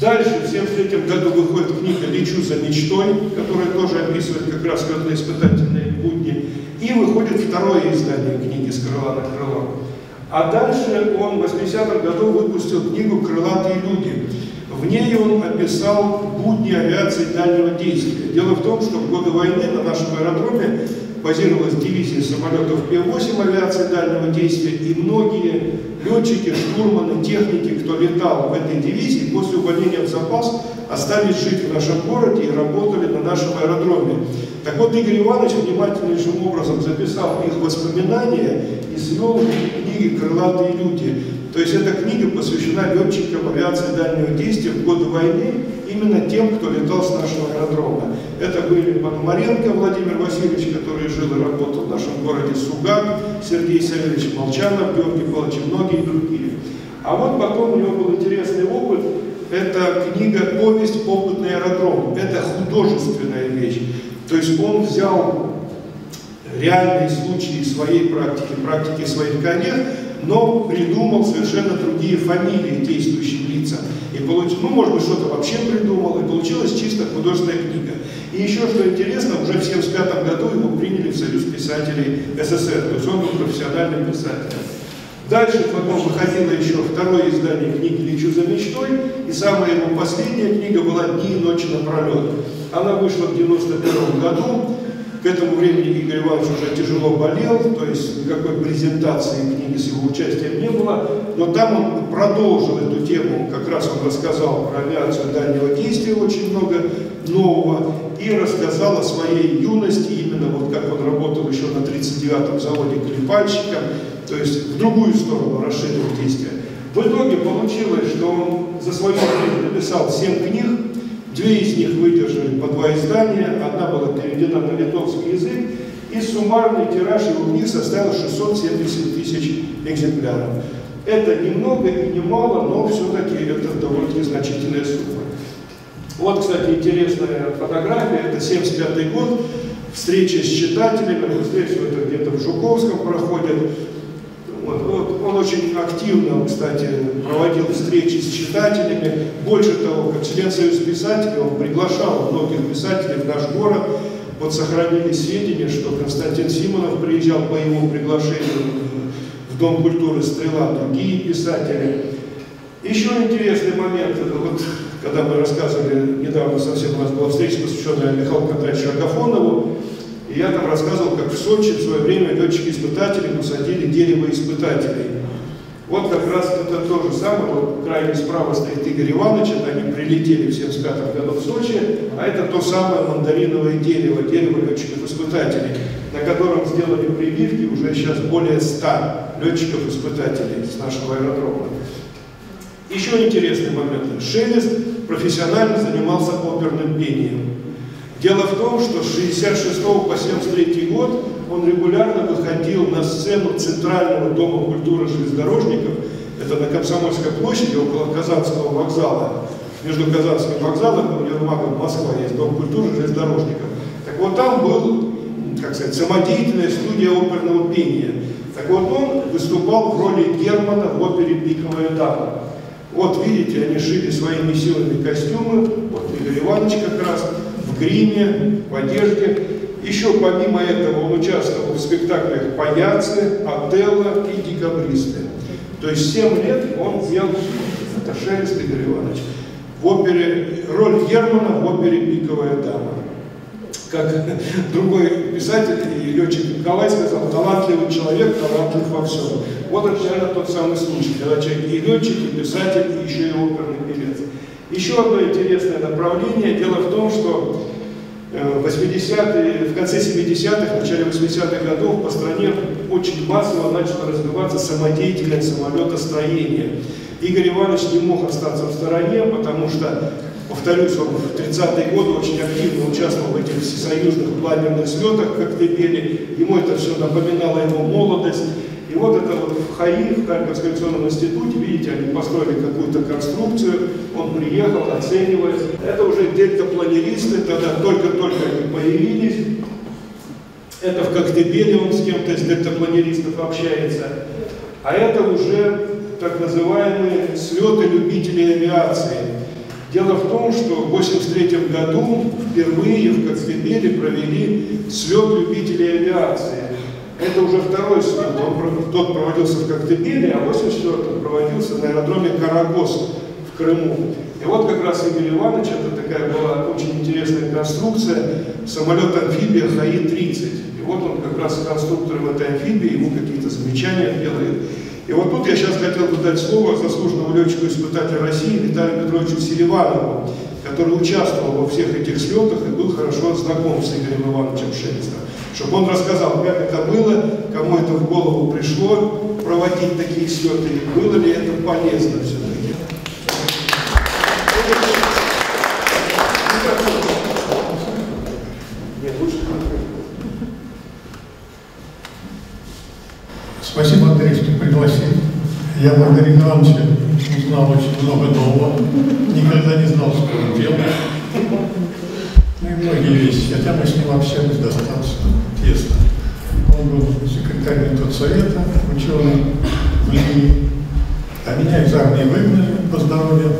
Дальше, в 1973 году выходит книга «Лечу за мечтой», которая тоже описывает как раз испытательные будни. И выходит второе издание книги «С крыла на крыло». А дальше он в 80-х году выпустил книгу «Крылатые люди». В ней он описал будни авиации дальнего действия. Дело в том, что в годы войны на нашем аэродроме базировалась дивизия самолетов П-8 авиации дальнего действия, и многие летчики, штурманы, техники, кто летал в этой дивизии, после увольнения в запас остались жить в нашем городе и работали на нашем аэродроме. Так вот, Игорь Иванович внимательнейшим образом записал их воспоминания и свел в книге «Крылатые люди». То есть эта книга посвящена летчикам авиации дальнего действия в годы войны, именно тем, кто летал с нашего аэродрома. Это были Пономаренко Владимир Васильевич, который жил и работал в нашем городе Сугак, Сергей Савельевич Молчанов, Георгий Павлович и многие другие. А вот потом у него был интересный опыт, это книга «Повесть. Опытный аэродром». Это художественная вещь. То есть он взял реальные случаи своей практики, практики своих коллег, но придумал совершенно другие фамилии действующих лица. И получил, ну, может быть, что-то вообще придумал, и получилась чисто художественная книга. И еще, что интересно, уже в 1975 году его приняли в Союз писателей СССР, то есть он был профессиональным писателем. Дальше потом выходило еще второе издание книги «Лечу за мечтой», и самая его последняя книга была «Дни и ночи напролет». Она вышла в 1991 году, к этому времени Игорь Иванович уже тяжело болел, то есть никакой презентации книги с его участием не было, но там он продолжил эту тему, как раз он рассказал про авиацию дальнего действия очень много нового, и рассказал о своей юности, именно вот как он работал еще на 39-м заводе клепальщиком, то есть в другую сторону расширил действия. В итоге получилось, что он за свою жизнь написал 7 книг, Две из них выдержали по два издания, одна была переведена на литовский язык, и суммарный тираж его книг составил 670 тысяч экземпляров. Это немного и немало, но все-таки это довольно значительная сумма. Вот, кстати, интересная фотография, это 75 год, встреча с читателями, скорее всего, это где-то в Жуковском проходит, очень активно, кстати, проводил встречи с читателями. Больше того, как член Союза писателей, он приглашал многих писателей в наш город. Вот сохранились сведения, что Константин Симонов приезжал по его приглашению в Дом культуры «Стрела», другие писатели. Еще интересный момент, вот, когда мы рассказывали, недавно совсем у нас была встреча, посвященная Михаилу Контратьевичу Агафонову, И я там рассказывал, как в Сочи в свое время летчики-испытатели посадили дерево испытателей. Вот как раз это то же самое, вот крайне справа стоит Игорь Иванович, это они прилетели в 75 году в Сочи, а это то самое мандариновое дерево, дерево летчиков-испытателей, на котором сделали прививки уже сейчас более 100 летчиков-испытателей с нашего аэродрома. Еще интересный момент. Шелест профессионально занимался оперным пением. Дело в том, что с 66 по 73 год он регулярно выходил на сцену Центрального дома культуры железнодорожников, это на Комсомольской площади, около Казанского вокзала. Между Казанским вокзалом и универмагом Москва есть дом культуры железнодорожников. Так вот там был, как сказать, самодеятельная студия оперного пения. Так вот он выступал в роли Германа в опере «Пиковая дама». Вот видите, они шили своими силами костюмы, вот Игорь Иванович как раз, в гриме, в одежде. Еще помимо этого он участвовал в спектаклях «Паяцы», «Отелло» и «Декабристы». То есть 7 лет он пел, Шелест Игорь Иванович, в опере, роль Германа в опере «Пиковая дама». Как [laughs] другой писатель и летчик Николай сказал, талантливый человек, талантлив во всем. Вот это, наверное, тот самый случай, когда человек и летчик, и писатель, и еще и оперный певец. Еще одно интересное направление. Дело в том, что в 80-е, в конце 70-х, начале 80-х годов по стране очень массово начало развиваться самодеятельное самолетостроение. Игорь Иванович не мог остаться в стороне, потому что, повторюсь, он в 30-е годы очень активно участвовал в этих всесоюзных планерных слетах, как Коктебеле. Ему это все напоминало его молодость. Вот это вот в ХАИ, в Харьковском институте, видите, они построили какую-то конструкцию, он приехал, оценивает. Это уже дельтапланеристы, тогда только-только они появились. Это в Коктебеле он с кем-то из дельтапланеристов общается. А это уже так называемые слеты любителей авиации. Дело в том, что в 1983 году впервые в Коктебеле провели слет любителей авиации. Это уже второй слет. Он, тот проводился в Коктебеле, а 84 проводился на аэродроме Карагос в Крыму. И вот как раз Игорь Иванович, это такая была очень интересная конструкция, самолет-амфибия ХАИ-30. И вот он как раз конструктор в этой амфибии, ему какие-то замечания делает. И вот тут я сейчас хотел бы дать слово заслуженному летчику-испытателю России Виталию Петровичу Селиванову, который участвовал во всех этих слетах и был хорошо знаком с Игорем Ивановичем Шелестом чтобы он рассказал, как это было, кому это в голову пришло, проводить такие слеты, было ли это полезно все-таки. Спасибо, Андрей, что пригласил. Я благодарю Ивановича узнал очень много нового. Никогда не знал, что он делает. Ну и многие вещи. Хотя мы с ним общались достаточно. Он был секретарем совета, ученый в Ливии. А меня из армии выгнали по здоровью.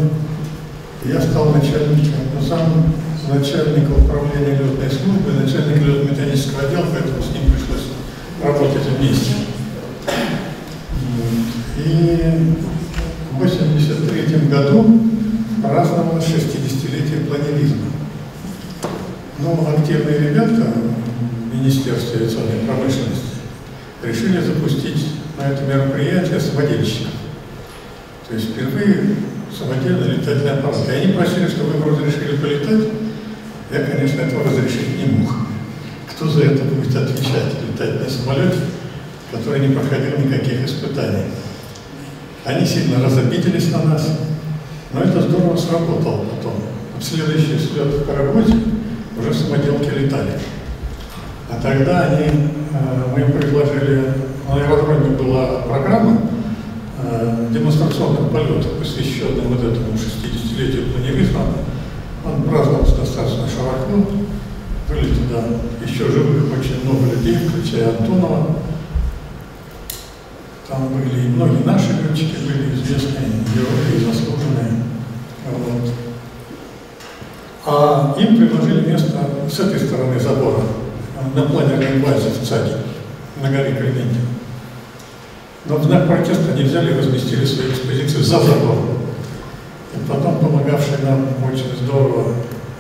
Я стал начальником, ну, сам начальника управления летной службы, начальник летно-методического отдела, поэтому с ним пришлось работать вместе. И в 1983 году праздновалось 60-летие планеризма. Ну, активные ребята Министерстве авиационной промышленности решили запустить на это мероприятие самодельщиков. То есть впервые самодельный летательный аппарат. И они просили, чтобы им разрешили полетать. Я, конечно, этого разрешить не мог. Кто за это будет отвечать? Летать на самолете, который не проходил никаких испытаний. Они сильно разобиделись на нас, но это здорово сработало потом. В следующий слет в Карагозе уже самоделки летали. А тогда они, э, мы им предложили, на аэродроме была программа э, демонстрационных полетов, посвященная вот этому 60-летию планеризма. Он праздновался достаточно широко, были туда еще живых очень много людей, включая Антонова. Там были и многие наши летчики, были известные герои и заслуженные. Вот. А им предложили место с этой стороны забора, на планерной базе в ЦАДе, на горе Крементьев. Но в знак протеста они взяли и разместили свою экспозицию за забором. И потом помогавший нам очень здорово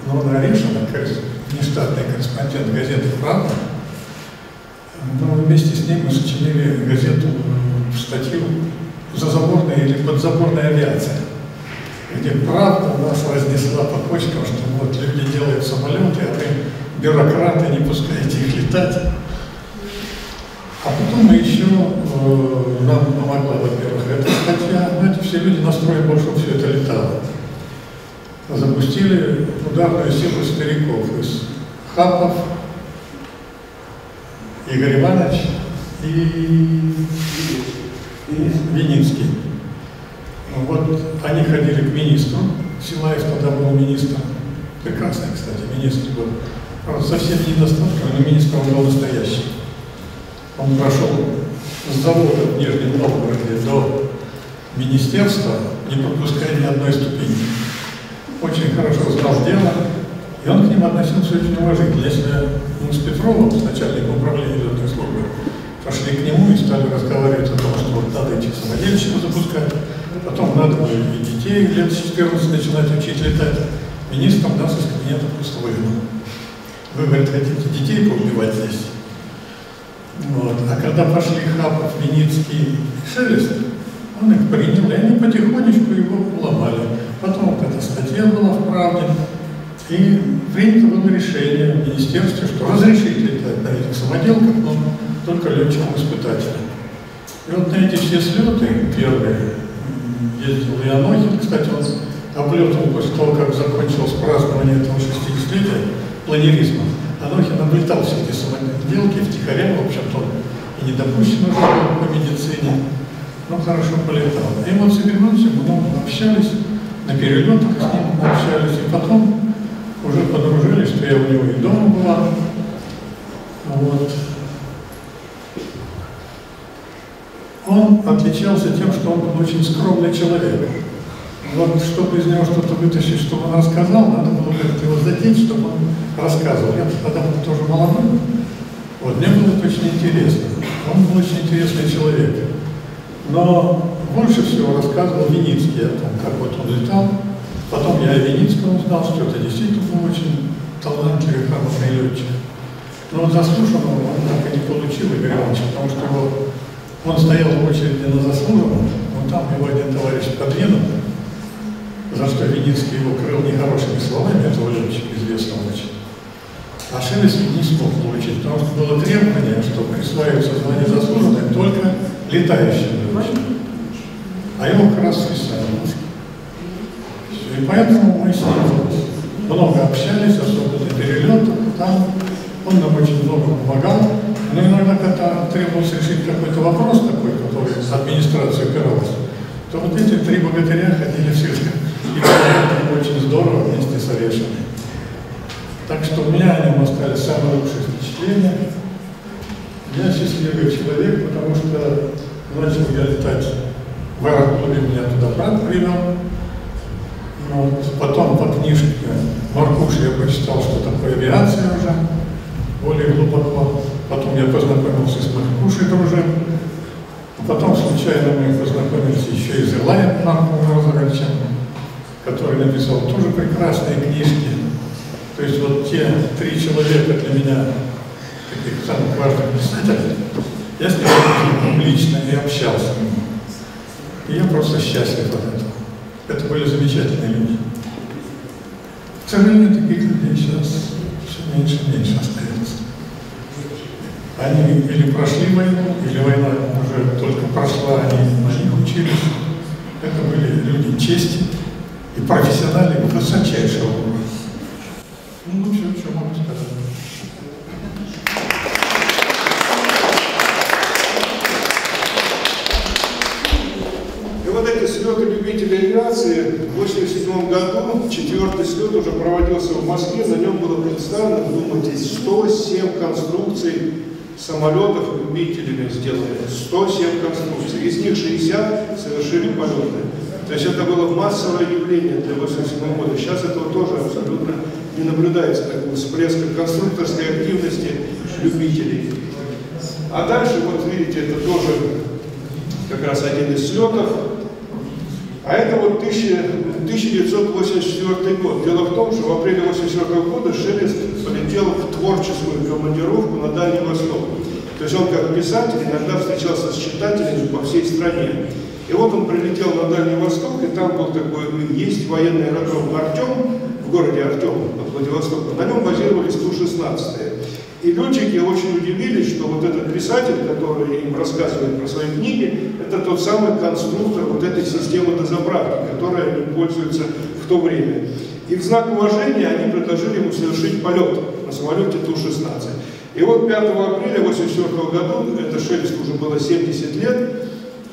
Нона Орешина, нештатный корреспондент газеты «Правда», Но вместе с ним мы сочинили газету, статью «Зазаборная или подзаборная авиация», где правда нас разнесла по почкам, что вот люди делают самолеты, а вы, бюрократы, не пускаете их летать. А потом мы еще, э, нам помогла, во-первых, эта статья, знаете, все люди настроены, чтобы все это летало. Запустили ударную силу стариков из Хапов, Игорь Иванович и, и Вининский. Ну, вот они ходили к министру, Силаев тогда был министром, прекрасный, кстати, министр был, правда, совсем недостаточно, но министр он был настоящий. Он прошел с завода в Нижнем Новгороде до министерства, не пропуская ни одной ступени. Очень хорошо знал дело, и он к ним относился очень уважительно. Если мы с Петровым, с начальником управления летной службы, пошли к нему и стали разговаривать о том, что вот надо этих самодельщиков запускать, потом надо было и детей лет с 14 начинать учить летать, министр нас из кабинета просто выгнал. Вы, говорит, хотите детей поубивать здесь? Вот. А когда пошли Хапов, Веницкий и Шелест, он их принял, и они потихонечку его ломали. Потом вот эта статья была в «Правде», и принято было решение в министерстве, что разрешить летать на этих самоделках, но только летчикам-испытателям. И вот на эти все слеты первые ездил Леонохин, кстати, он облетал после того, как закончилось празднование этого 60-летия планеризма. Анохин облетал все эти самоделки втихаря, в общем-то, и не допущено по медицине, но хорошо полетал. И вот с Игорем много общались, на перелетах с ним общались, и потом уже подружились, что я у него и дома была. Вот. Он отличался тем, что он был очень скромный человек. Вот, чтобы из него что-то вытащить, чтобы он рассказал, надо было как-то его задеть, чтобы он рассказывал. Я тогда был тоже молодой. Вот, мне было очень интересно. Он был очень интересный человек. Но больше всего рассказывал Виницкий о том, как вот он летал, Потом я о Веницком узнал, что это действительно был очень талантливый, хороший летчик. Но заслуженного он так и не получил, Игорь Иванович, потому что его, он стоял в очереди на заслуженном, но там его один товарищ подвинул, за что Веницкий его крыл нехорошими словами, этого летчика известного очень. А Шелест не смог получить, потому что было требование, что присваивается звание заслуженное только летающим летчикам. А его как раз списали. И поэтому мы с ним много общались, особенно на перелетах, там он нам очень много помогал. Но иногда, когда требовалось решить какой-то вопрос такой, который с администрацией упирался, то вот эти три богатыря ходили все и очень здорово вместе с Орешиной. Так что у меня о нем остались самые лучшие впечатления. Я счастливый человек, потому что начал я летать в аэроклубе, меня туда брат привел. Вот. Потом по книжке Маркуши я прочитал, что такое авиация уже, более глубоко. Потом я познакомился с Маркушей дружим. Потом случайно мы познакомились еще и с Илаем Марковым Розовичем, который написал тоже прекрасные книжки. То есть вот те три человека для меня, таких самых важных писателей, я с ними лично и общался. И я просто счастлив от этого. Это были замечательные люди. К сожалению, таких людей сейчас все меньше и меньше остается. Они или прошли войну, или война уже только прошла, они на них учились. Это были люди чести и профессионалы высочайшего уровня. Ну, в общем, что могу сказать. слеты любителей авиации в 1987 году, четвертый слет уже проводился в Москве, на нем было представлено, вдумайтесь, 107 конструкций самолетов любителями сделали, 107 конструкций, из них 60 совершили полеты. То есть это было массовое явление для 1987 года. Сейчас этого тоже абсолютно не наблюдается, такого всплеска конструкторской активности любителей. А дальше, вот видите, это тоже как раз один из слетов. А это вот 1984 год. Дело в том, что в апреле 1984 года Шелест полетел в творческую командировку на Дальний Восток. То есть он как писатель иногда встречался с читателями по всей стране. И вот он прилетел на Дальний Восток, и там был такой, есть военный аэродром Артем, в городе Артем, от Владивостока. На нем базировались Ту-16. И летчики очень удивились, что вот этот писатель, который им рассказывает про свои книги, это тот самый конструктор вот этой системы дозаправки, которой они пользуются в то время. И в знак уважения они предложили ему совершить полет на самолете Ту-16. И вот 5 апреля 1984 года, это Шелест уже было 70 лет,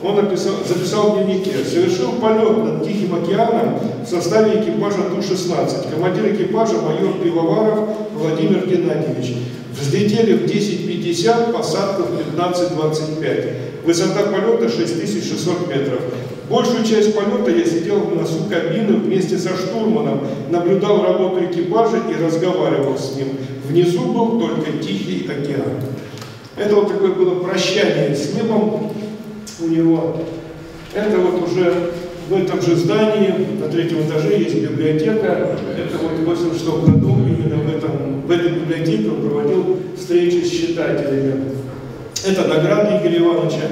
он написал, записал в дневнике, совершил полет над Тихим океаном в составе экипажа Ту-16. Командир экипажа майор Пивоваров Владимир Геннадьевич. Взлетели в 10.50, посадка в 15.25. Высота полета 6600 метров. Большую часть полета я сидел в носу кабины вместе со штурманом, наблюдал работу экипажа и разговаривал с ним. Внизу был только Тихий океан. Это вот такое было прощание с небом у него. Это вот уже в этом же здании, на третьем этаже, есть библиотека. Это вот в 86 году именно в, этом, в этой библиотеке он проводил встречи с читателями. Это награда Игоря Ивановича.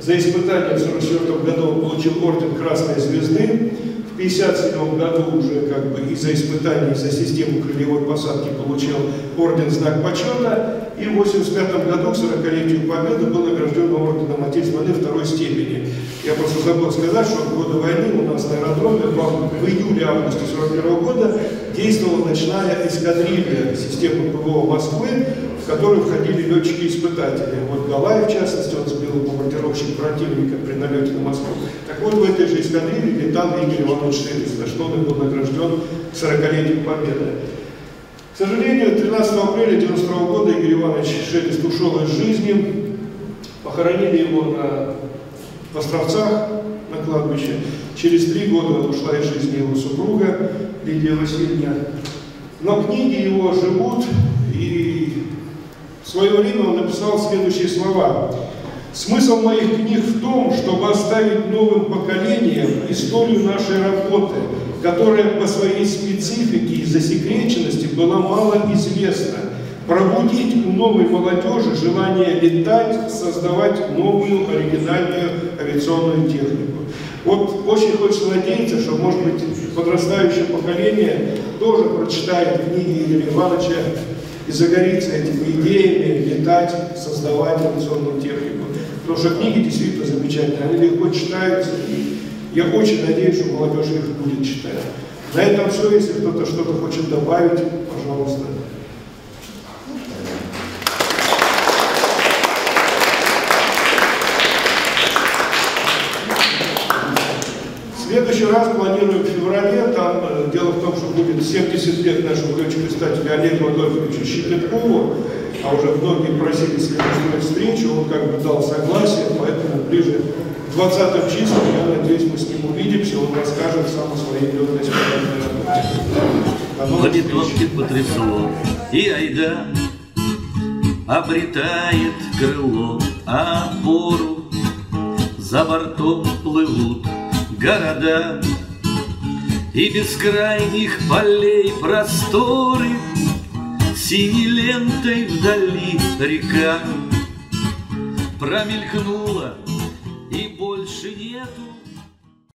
За испытание в 1944 году он получил орден Красной Звезды. В 1957 году уже как бы из-за испытаний за систему крыльевой посадки получил орден Знак Почета. И в 1985 году, к 40-летию Победы, был награжден орденом Отечественной второй степени. Я просто забыл сказать, что в годы войны у нас на аэродроме в июле-августе 1941 года действовала ночная эскадрилья системы ПВО Москвы, в которую входили летчики-испытатели. Вот Галаев, в частности, он сбил бомбардировщик противника при налете на Москву. Так вот, в этой же эскадрилье летал Игорь Иванович Шелест, за что он был награжден 40-летием Победы. К сожалению, 13 апреля 1992 года Игорь Иванович Шелест ушел из жизни. Похоронили его на в Островцах на кладбище. Через три года ушла из жизни его супруга Лидия Васильевна. Но книги его живут, и в свое время он написал следующие слова. Смысл моих книг в том, чтобы оставить новым поколениям историю нашей работы, которая по своей специфике и засекреченности была мало известна, пробудить у новой молодежи желание летать, создавать новую оригинальную авиационную технику. Вот очень хочется надеяться, что, может быть, подрастающее поколение тоже прочитает книги Игоря Ивановича и загорится этими идеями летать, создавать авиационную технику. Потому что книги действительно замечательные, они легко читаются, и я очень надеюсь, что молодежь их будет читать. На этом все. Если кто-то что-то хочет добавить, пожалуйста. Следующий раз планируем в феврале, там э, дело в том, что будет 70 лет нашему летчику-писателю Олегу Адольфовичу Щепеткову, а уже многие просили с ним устроить встречу, он как бы дал согласие, поэтому ближе к 20 числам, я надеюсь, мы с ним увидимся, он расскажет сам о своей летной работе. Планетонки потрясло, и айда обретает крыло опору, за бортом плывут города. И бескрайних полей просторы Синей лентой вдали река Промелькнула и больше нету